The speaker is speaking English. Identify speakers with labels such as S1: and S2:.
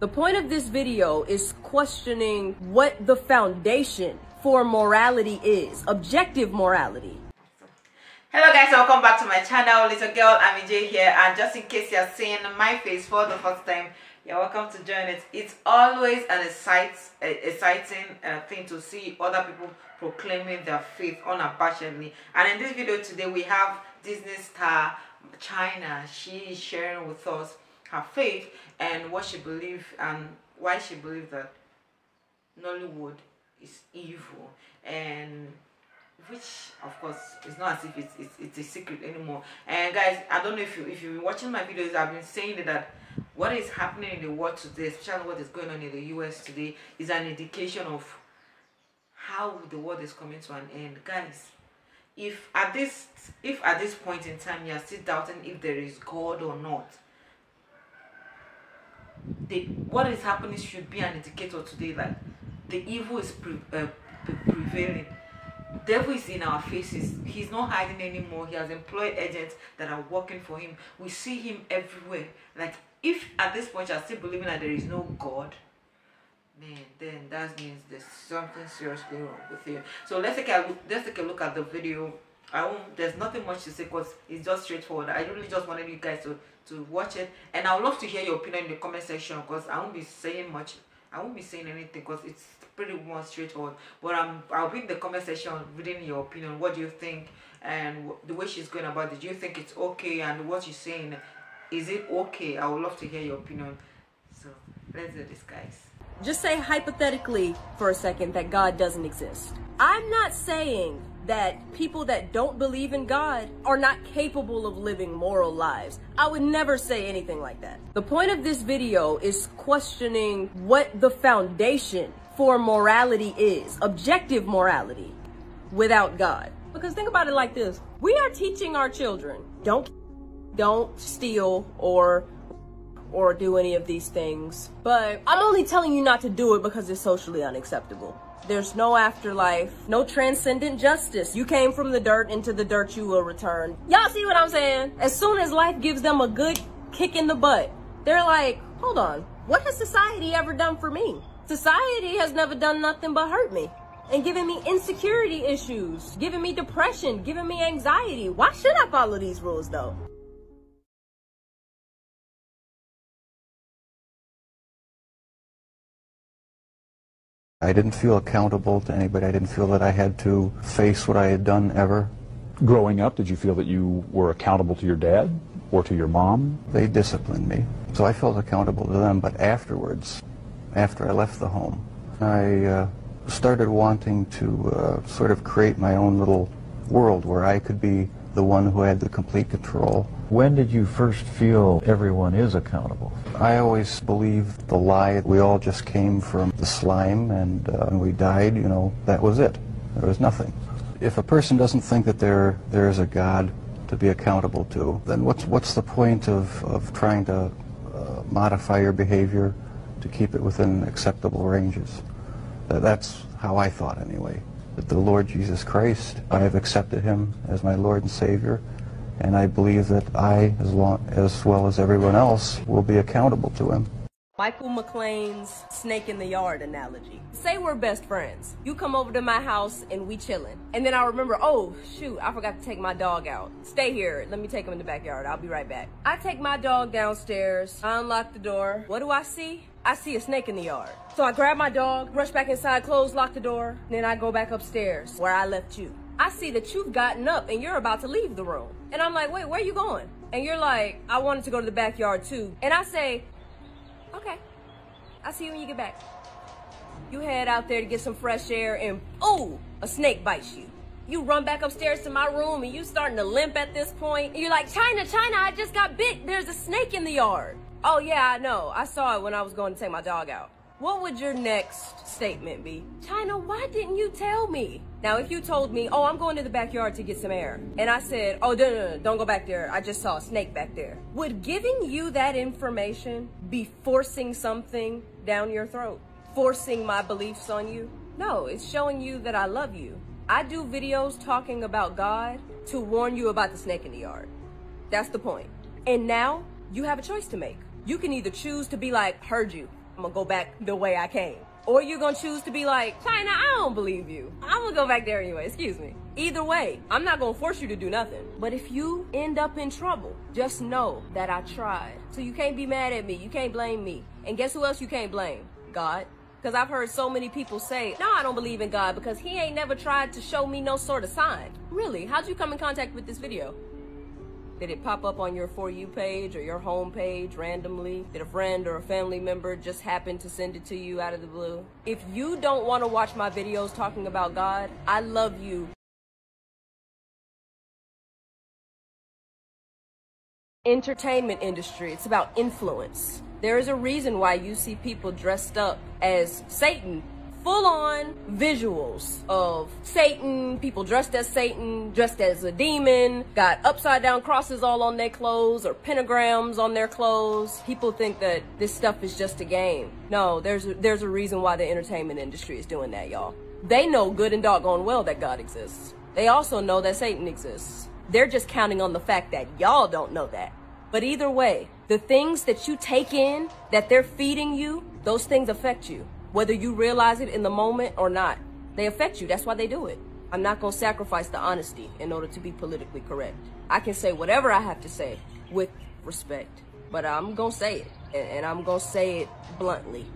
S1: The point of this video is questioning what the foundation for morality is, objective morality.
S2: Hello guys, welcome back to my channel. Little girl AmmyJ here and just in case you're seeing my face for the first time, you're welcome to join it. It's always an exciting uh, thing to see other people proclaiming their faith unabashedly. And in this video today, we have Disney star China. She is sharing with us her faith and what she believes and why she believes that Hollywood is evil and which of course is not as if it's, it's, it's a secret anymore. And guys i don't know if you if you've been watching my videos i've been saying that what is happening in the world today especially what is going on in the us today is an indication of how the world is coming to an end. Guys if at this if at this point in time you are still doubting if there is god or not what is happening should be an indicator today that the evil is pre, uh, prevailing. Devil is in our faces. He's not hiding anymore. He has employed agents that are working for him. We see him everywhere. Like if at this point you're still believing that there is no god man then that means there's something seriously wrong with you. So let's take a let's take a look at the video i won't there's nothing much to say because it's just straightforward. I really just wanted you guys to to watch it. And i would love to hear your opinion in the comment section because i won't be saying much i won't be saying anything because it's pretty much straightforward. But um i'll be in the comment section reading your opinion. What do you think? And the way she's going about it. Do you think it's okay? And what she's saying is it okay? I would love to hear your opinion. So let's do this guys
S1: just say hypothetically for a second that god doesn't exist i'm not saying that people that don't believe in God are not capable of living moral lives. I would never say anything like that. The point of this video is questioning what the foundation for morality is, objective morality, without God. Because think about it like this. We are teaching our children, don't don't steal or or do any of these things. But I'm only telling you not to do it because it's socially unacceptable. There's no afterlife, no transcendent justice. You came from the dirt, into the dirt you will return. Y'all see what I'm saying? As soon as life gives them a good kick in the butt, they're like, hold on, what has society ever done for me? Society has never done nothing but hurt me and giving me insecurity issues, giving me depression, giving me anxiety. Why should I follow these rules though?
S3: I didn't feel accountable to anybody. I didn't feel that I had to face what I had done ever.
S4: Growing up, did you feel that you were accountable to your dad or to your mom?
S3: They disciplined me, so I felt accountable to them. But afterwards, after I left the home, I uh, started wanting to uh, sort of create my own little world where I could be the one who had the complete control.
S5: When did you first feel everyone is accountable?
S3: I always believed the lie. We all just came from the slime, and uh, when we died, you know, that was it. There was nothing. If a person doesn't think that there there is a God to be accountable to, then what's what's the point of, of trying to uh, modify your behavior to keep it within acceptable ranges? That's how I thought anyway that the Lord Jesus Christ, I have accepted him as my Lord and Savior, and I believe that I, as, long, as well as everyone else, will be accountable to him.
S1: Michael McClain's snake in the yard analogy. Say we're best friends. You come over to my house and we chilling. And then I remember, oh, shoot, I forgot to take my dog out. Stay here. Let me take him in the backyard. I'll be right back. I take my dog downstairs. I unlock the door. What do I see? I see a snake in the yard. So I grab my dog, rush back inside, close, lock the door. Then I go back upstairs where I left you. I see that you've gotten up and you're about to leave the room. And I'm like, wait, where are you going? And you're like, I wanted to go to the backyard too. And I say, Okay. I'll see you when you get back. You head out there to get some fresh air and oh, a snake bites you. You run back upstairs to my room and you starting to limp at this point. And you're like, China, China, I just got bit. There's a snake in the yard. Oh yeah, I know. I saw it when I was going to take my dog out. What would your next statement be? China, why didn't you tell me? Now, if you told me, oh, I'm going to the backyard to get some air, and I said, oh, no, no, no, don't go back there. I just saw a snake back there. Would giving you that information be forcing something down your throat? Forcing my beliefs on you? No, it's showing you that I love you. I do videos talking about God to warn you about the snake in the yard. That's the point. And now you have a choice to make. You can either choose to be like, heard you, I'm gonna go back the way I came. Or you're gonna choose to be like, China, I don't believe you. I'm gonna go back there anyway, excuse me. Either way, I'm not gonna force you to do nothing. But if you end up in trouble, just know that I tried. So you can't be mad at me, you can't blame me. And guess who else you can't blame? God. Because I've heard so many people say, no, I don't believe in God because he ain't never tried to show me no sort of sign. Really? How'd you come in contact with this video? Did it pop up on your For You page or your home page randomly? Did a friend or a family member just happen to send it to you out of the blue? If you don't want to watch my videos talking about God, I love you. Entertainment industry, it's about influence. There is a reason why you see people dressed up as Satan full on visuals of Satan, people dressed as Satan, dressed as a demon, got upside down crosses all on their clothes or pentagrams on their clothes. People think that this stuff is just a game. No, there's a, there's a reason why the entertainment industry is doing that, y'all. They know good and doggone well that God exists. They also know that Satan exists. They're just counting on the fact that y'all don't know that. But either way, the things that you take in, that they're feeding you, those things affect you whether you realize it in the moment or not. They affect you. That's why they do it. I'm not going to sacrifice the honesty in order to be politically correct. I can say whatever I have to say with respect, but I'm going to say it, and, I'm going to say it bluntly.